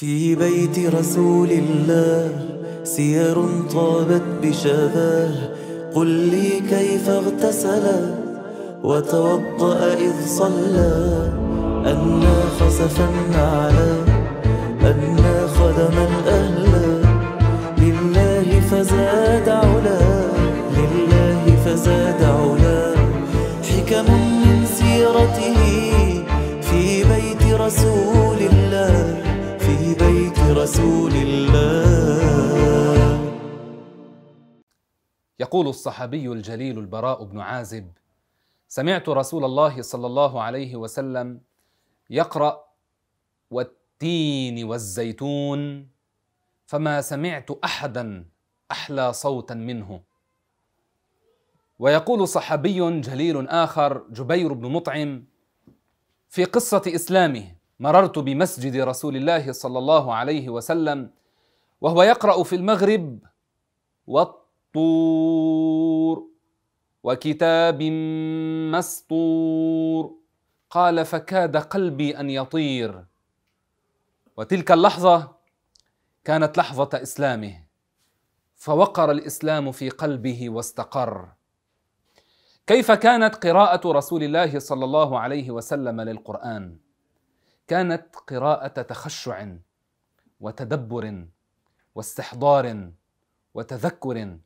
في بيت رسول الله سير طابت بشذاه قل لي كيف اغتسل؟ وتوضأ إذ صلى. أنا خسفا على أنا خدما أهلا لله فزاد علا لله فزاد علا. حكم من سيرته في بيت رسول الله رسول الله. يقول الصحابي الجليل البراء بن عازب سمعت رسول الله صلى الله عليه وسلم يقرأ والتين والزيتون فما سمعت احدا أحلى صوتا منه. ويقول صحابي جليل آخر جبير بن مطعم في قصة إسلامه مررت بمسجد رسول الله صلى الله عليه وسلم وهو يقرأ في المغرب والطور وكتاب مسطور. قال فكاد قلبي أن يطير. وتلك اللحظة كانت لحظة إسلامه فوقر الإسلام في قلبه واستقر. كيف كانت قراءة رسول الله صلى الله عليه وسلم للقرآن؟ كانت قراءة تخشع وتدبر واستحضار وتذكر.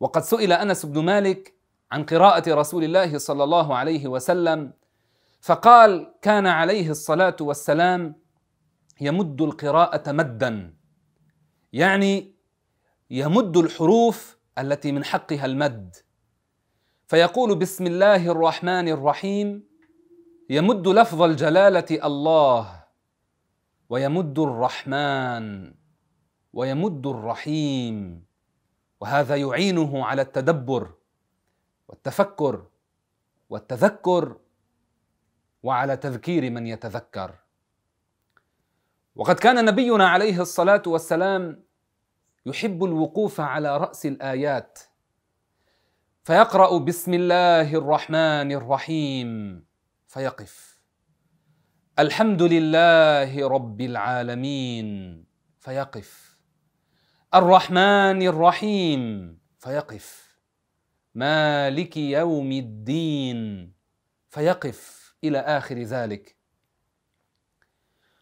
وقد سئل أنس بن مالك عن قراءة رسول الله صلى الله عليه وسلم فقال كان عليه الصلاة والسلام يمد القراءة مدا يعني يمد الحروف التي من حقها المد. فيقول بسم الله الرحمن الرحيم يمد لفظ الجلالة الله ويمد الرحمن ويمد الرحيم وهذا يعينه على التدبر والتفكر والتذكر وعلى تذكير من يتذكر. وقد كان نبينا عليه الصلاة والسلام يحب الوقوف على رأس الآيات فيقرأ بسم الله الرحمن الرحيم فيقف. الحمد لله رب العالمين فيقف. الرحمن الرحيم فيقف. مالك يوم الدين فيقف. إلى آخر ذلك.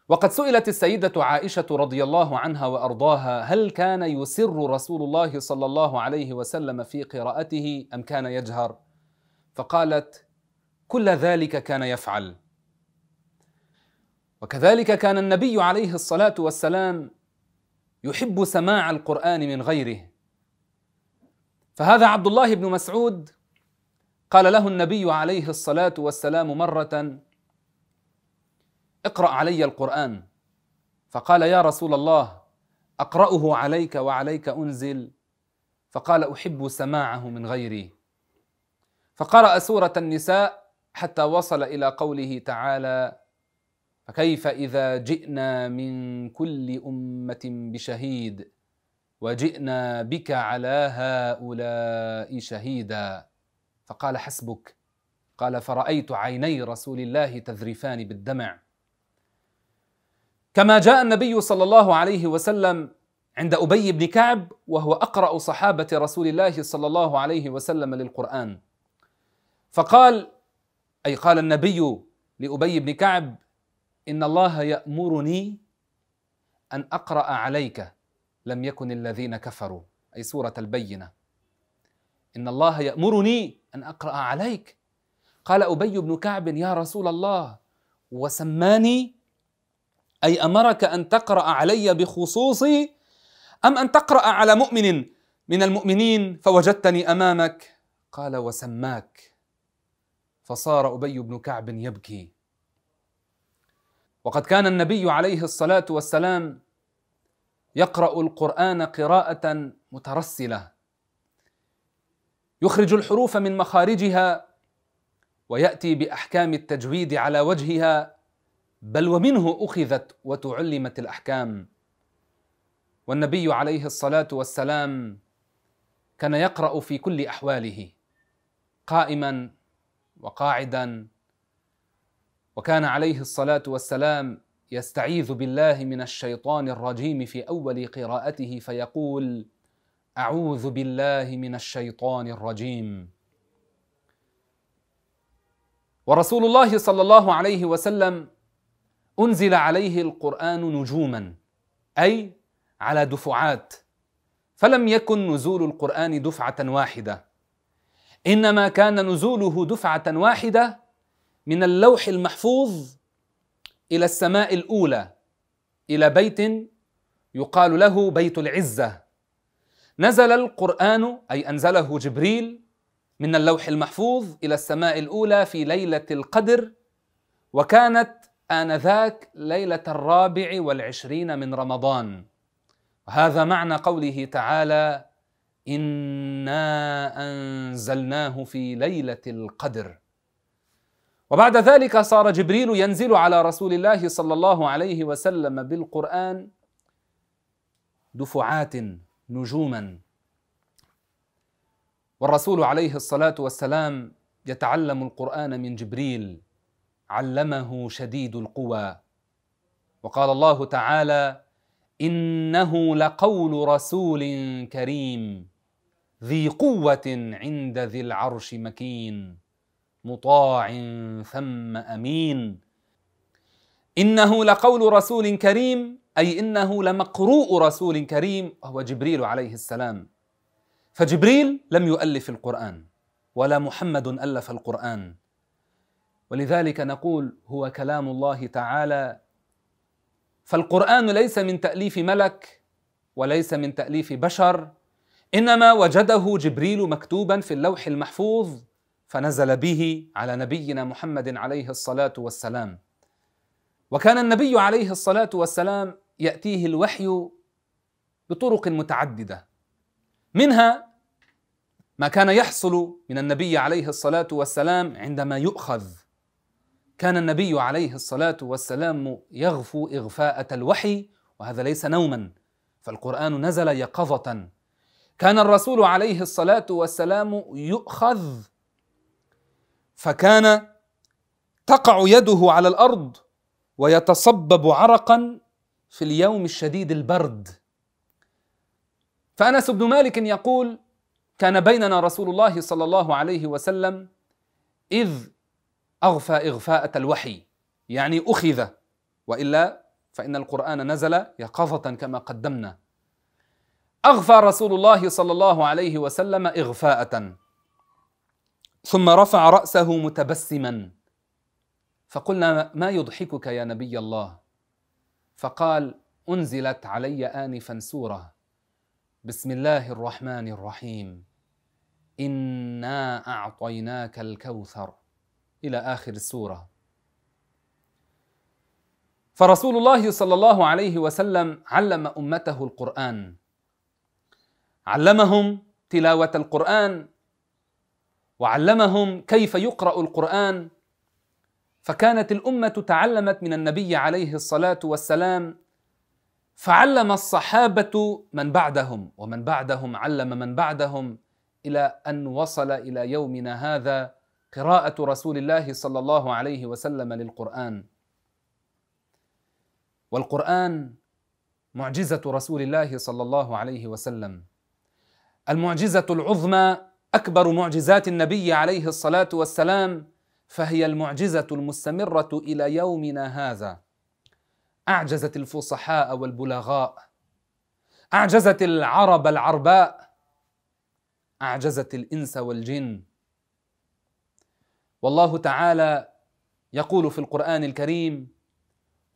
وقد سئلت السيدة عائشة رضي الله عنها وأرضاها هل كان يسر رسول الله صلى الله عليه وسلم في قراءته أم كان يجهر؟ فقالت كل ذلك كان يفعل. وكذلك كان النبي عليه الصلاة والسلام يحب سماع القرآن من غيره. فهذا عبد الله بن مسعود قال له النبي عليه الصلاة والسلام مرة اقرأ علي القرآن. فقال يا رسول الله أقرأه عليك وعليك أنزل. فقال أحب سماعه من غيري. فقرأ سورة النساء حتى وصل إلى قوله تعالى فكيف إذا جئنا من كل أمة بشهيد وجئنا بك على هؤلاء شهيدا. فقال حسبك. قال فرأيت عيني رسول الله تذرفان بالدمع. كما جاء النبي صلى الله عليه وسلم عند أبي بن كعب وهو أقرأ صحابة رسول الله صلى الله عليه وسلم للقرآن. فقال أي قال النبي لأبي بن كعب إن الله يأمرني أن أقرأ عليك لم يكن الذين كفروا. أي سورة البينة. إن الله يأمرني أن أقرأ عليك. قال أبي بن كعب يا رسول الله وسماني أي أمرك أن تقرأ علي بخصوصي أم أن تقرأ على مؤمن من المؤمنين فوجدتني أمامك؟ قال وسماك. فصار أبي بن كعب يبكي. وقد كان النبي عليه الصلاة والسلام يقرأ القرآن قراءة مترسلة. يخرج الحروف من مخارجها ويأتي بأحكام التجويد على وجهها بل ومنه أخذت وتعلمت الأحكام. والنبي عليه الصلاة والسلام كان يقرأ في كل أحواله قائما وقاعدا وكان عليه الصلاة والسلام يستعيذ بالله من الشيطان الرجيم في أول قراءته فيقول أعوذ بالله من الشيطان الرجيم. ورسول الله صلى الله عليه وسلم أنزل عليه القرآن نجوما أي على دفعات فلم يكن نزول القرآن دفعة واحدة. إنما كان نزوله دفعة واحدة من اللوح المحفوظ إلى السماء الأولى إلى بيت يقال له بيت العزة. نزل القرآن أي أنزله جبريل من اللوح المحفوظ إلى السماء الأولى في ليلة القدر وكانت آنذاك ليلة الرابع والعشرين من رمضان. وهذا معنى قوله تعالى انا انزلناه في ليله القدر. وبعد ذلك صار جبريل ينزل على رسول الله صلى الله عليه وسلم بالقرآن دفعات نجوما. والرسول عليه الصلاة والسلام يتعلم القرآن من جبريل علمه شديد القوى. وقال الله تعالى انه لقول رسول كريم. ذي قوة عند ذي العرش مكين مطاع ثم أمين. إنه لقول رسول كريم أي إنه لمقروء رسول كريم وهو جبريل عليه السلام. فجبريل لم يؤلف القرآن ولا محمد ألف القرآن. ولذلك نقول هو كلام الله تعالى. فالقرآن ليس من تأليف ملك وليس من تأليف بشر إنما وجده جبريل مكتوبا في اللوح المحفوظ فنزل به على نبينا محمد عليه الصلاة والسلام. وكان النبي عليه الصلاة والسلام يأتيه الوحي بطرق متعددة. منها ما كان يحصل من النبي عليه الصلاة والسلام عندما يؤخذ. كان النبي عليه الصلاة والسلام يغفو إغفاءة الوحي وهذا ليس نوما فالقرآن نزل يقظة كان الرسول عليه الصلاة والسلام يؤخذ فكان تقع يده على الأرض ويتصبب عرقا في اليوم الشديد البرد. فأنس بن مالك يقول كان بيننا رسول الله صلى الله عليه وسلم إذ أغفى إغفاءة الوحي يعني أخذ وإلا فإن القرآن نزل يقظة كما قدمنا. أغفى رسول الله صلى الله عليه وسلم إغفاءة. ثم رفع رأسه متبسما. فقلنا ما يضحكك يا نبي الله؟ فقال أنزلت علي انفا سورة. بسم الله الرحمن الرحيم. إنا أعطيناك الكوثر. إلى آخر السورة. فرسول الله صلى الله عليه وسلم علم أمته القرآن. علمهم تلاوة القرآن وعلمهم كيف يقرأ القرآن. فكانت الأمة تعلمت من النبي عليه الصلاة والسلام فعلم الصحابة من بعدهم ومن بعدهم علم من بعدهم إلى أن وصل إلى يومنا هذا قراءة رسول الله صلى الله عليه وسلم للقرآن. والقرآن معجزة رسول الله صلى الله عليه وسلم. المعجزة العظمى أكبر معجزات النبي عليه الصلاة والسلام فهي المعجزة المستمرة إلى يومنا هذا. أعجزت الفصحاء والبلغاء. أعجزت العرب العرباء. أعجزت الإنس والجن. والله تعالى يقول في القرآن الكريم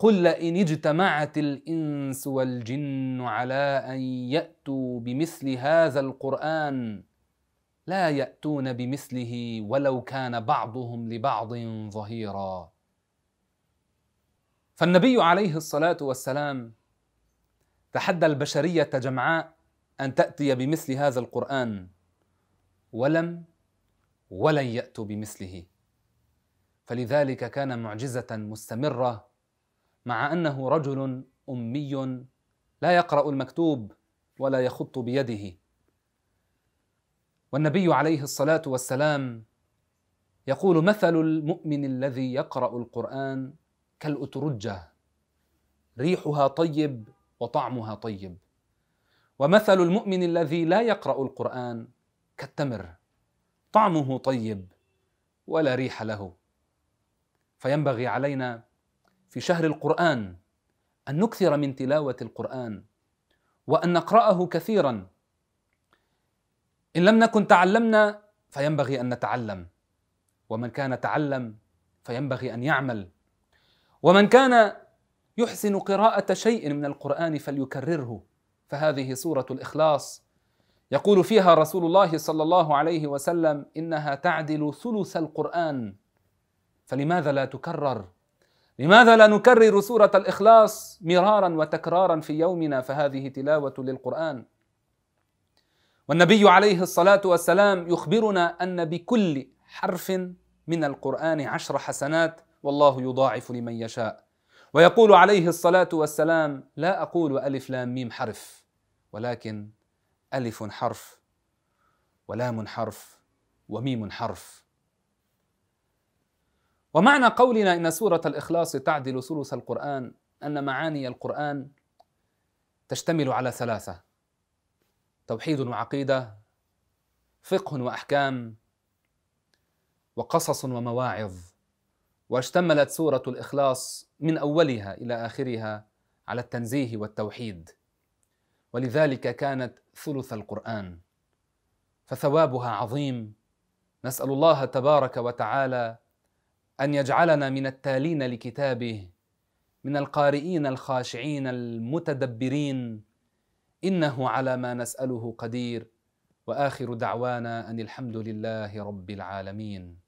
قل لئن اجتمعت الانس والجن على ان ياتوا بمثل هذا القران لا ياتون بمثله ولو كان بعضهم لبعض ظهيرا. فالنبي عليه الصلاة والسلام تحدى البشرية جمعاء أن تأتي بمثل هذا القرآن ولم ولن يأتوا بمثله. فلذلك كان معجزة مستمرة مع أنه رجل أمي لا يقرأ المكتوب ولا يخط بيده. والنبي عليه الصلاة والسلام يقول مثل المؤمن الذي يقرأ القرآن كالأترجة. ريحها طيب وطعمها طيب. ومثل المؤمن الذي لا يقرأ القرآن كالتمر طعمه طيب ولا ريح له. فينبغي علينا في شهر القرآن أن نكثر من تلاوة القرآن وأن نقرأه كثيرا. إن لم نكن تعلمنا فينبغي أن نتعلم. ومن كان تعلم فينبغي أن يعمل. ومن كان يحسن قراءة شيء من القرآن فليكرره. فهذه سورة الإخلاص. يقول فيها رسول الله صلى الله عليه وسلم إنها تعدل ثلث القرآن. فلماذا لا تكرر؟ لماذا لا نكرر سورة الإخلاص مرارا وتكرارا في يومنا؟ فهذه تلاوة للقرآن. والنبي عليه الصلاة والسلام يخبرنا أن بكل حرف من القرآن عشر حسنات والله يضاعف لمن يشاء. ويقول عليه الصلاة والسلام لا أقول ألف لام ميم حرف ولكن ألف حرف ولام حرف وميم حرف. ومعنى قولنا إن سورة الإخلاص تعدل ثلث القرآن أن معاني القرآن تشتمل على ثلاثة توحيد وعقيدة فقه وأحكام وقصص ومواعظ. واشتملت سورة الإخلاص من أولها إلى آخرها على التنزيه والتوحيد. ولذلك كانت ثلث القرآن فثوابها عظيم. نسأل الله تبارك وتعالى أن يجعلنا من التالين لكتابه من القارئين الخاشعين المتدبرين. إنه على ما نسأله قدير وآخر دعوانا أن الحمد لله رب العالمين.